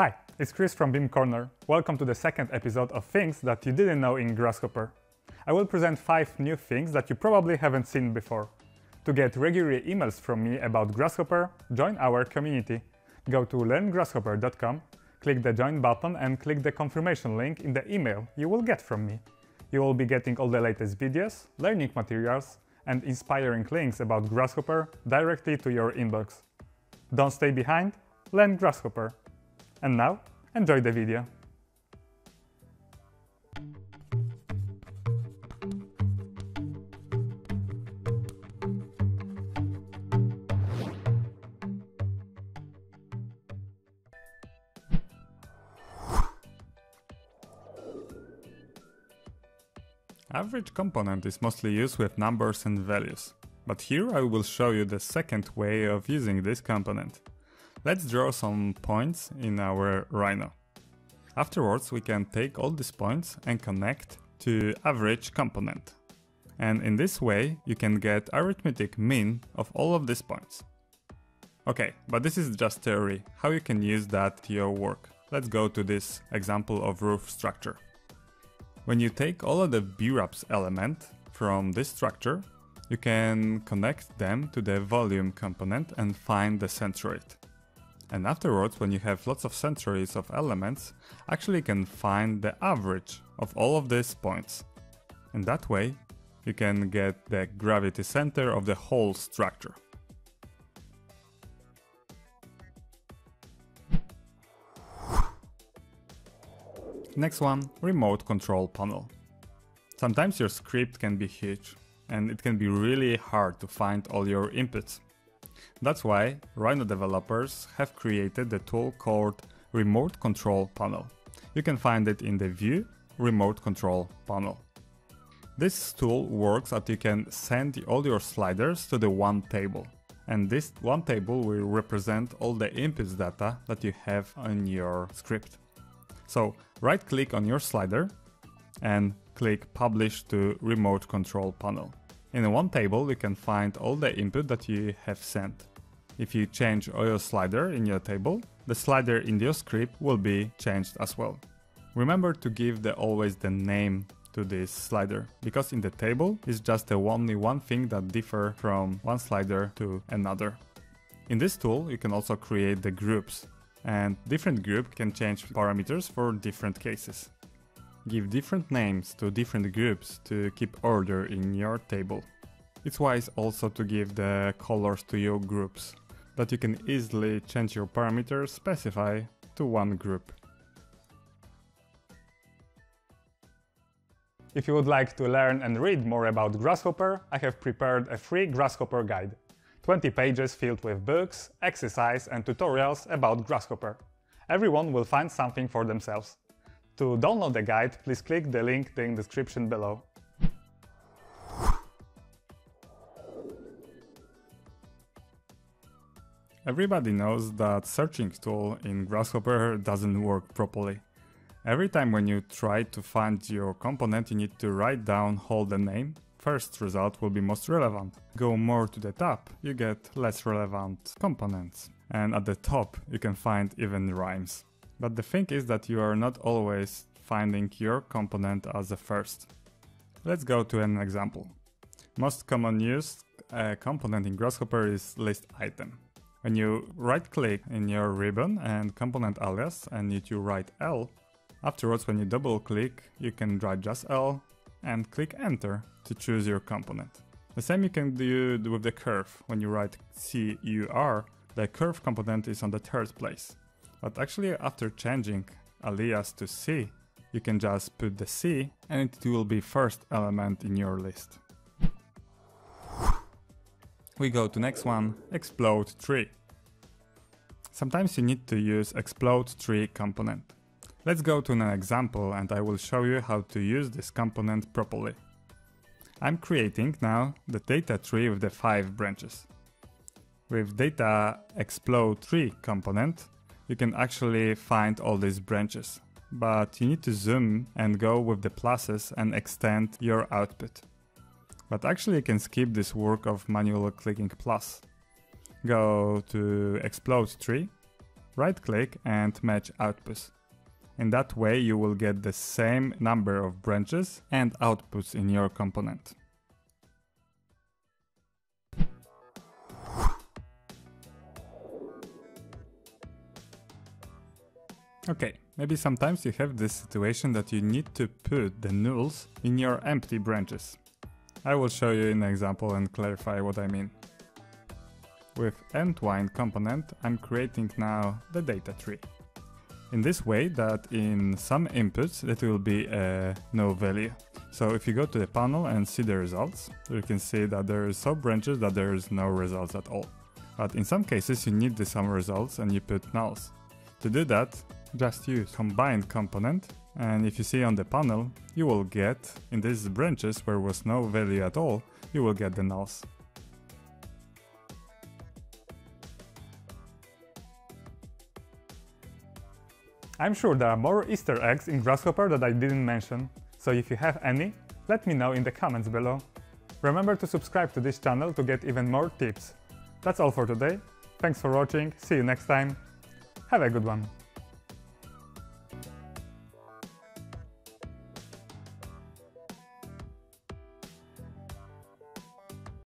Hi, it's Chris from BIM Corner. Welcome to the second episode of Things That You Didn't Know in Grasshopper. I will present 5 new things that you probably haven't seen before. To get regular emails from me about Grasshopper, join our community. Go to learngrasshopper.com, click the join button and click the confirmation link in the email you will get from me. You will be getting all the latest videos, learning materials, and inspiring links about Grasshopper directly to your inbox. Don't stay behind, learn Grasshopper. And now, enjoy the video. Average component is mostly used with numbers and values, but here I will show you the second way of using this component. Let's draw some points in our Rhino. Afterwards we can take all these points and connect to average component. And in this way you can get arithmetic mean of all of these points. Okay, but this is just theory, how you can use that to your work. Let's go to this example of roof structure. When you take all of the Breps element from this structure, you can connect them to the volume component and find the centroid. And afterwards, when you have lots of centroids of elements, actually you can find the average of all of these points. And that way, you can get the gravity center of the whole structure. Next one, remote control panel. Sometimes your script can be huge, and it can be really hard to find all your inputs. That's why Rhino developers have created the tool called Remote Control Panel. You can find it in the View Remote Control Panel. This tool works that you can send all your sliders to the one table. And this one table will represent all the inputs data that you have on your script. So right click on your slider and click Publish to Remote Control Panel. In one table you can find all the input that you have sent. If you change oil slider in your table, the slider in your script will be changed as well. Remember to give the always the name to this slider, because in the table is just the only one thing that differ from one slider to another. In this tool you can also create the groups, and different group can change parameters for different cases. Give different names to different groups to keep order in your table. It's wise also to give the colors to your groups that you can easily change your parameters specify to one group. If you would like to learn and read more about Grasshopper, I have prepared a free Grasshopper guide. 20 pages filled with books, exercise and tutorials about Grasshopper. Everyone will find something for themselves. To download the guide, please click the link in the description below. Everybody knows that searching tool in Grasshopper doesn't work properly. Every time when you try to find your component you need to write down whole the name, first result will be most relevant. Go more to the top, you get less relevant components. And at the top you can find even rhymes. But the thing is that you are not always finding your component as the first. Let's go to an example. Most common used uh, component in Grasshopper is list item. When you right click in your ribbon and component alias and you to write L, afterwards when you double click you can write just L and click enter to choose your component. The same you can do with the curve. When you write CUR, the curve component is on the third place. But actually after changing alias to C, you can just put the C and it will be first element in your list we go to next one, explode tree. Sometimes you need to use explode tree component. Let's go to an example and I will show you how to use this component properly. I'm creating now the data tree with the 5 branches. With data explode tree component, you can actually find all these branches, but you need to zoom and go with the pluses and extend your output. But actually you can skip this work of manual clicking plus. Go to explode tree, right click and match outputs. In that way you will get the same number of branches and outputs in your component. Okay, maybe sometimes you have this situation that you need to put the nulls in your empty branches. I will show you an example and clarify what I mean. With Entwine component, I'm creating now the data tree. In this way that in some inputs it will be a no value. So if you go to the panel and see the results, you can see that there is some branches that there is no results at all. But in some cases you need the some results and you put nulls. To do that, just use combined component and if you see on the panel, you will get, in these branches where was no value at all, you will get the nulls. I'm sure there are more easter eggs in Grasshopper that I didn't mention, so if you have any, let me know in the comments below. Remember to subscribe to this channel to get even more tips. That's all for today, thanks for watching, see you next time, have a good one!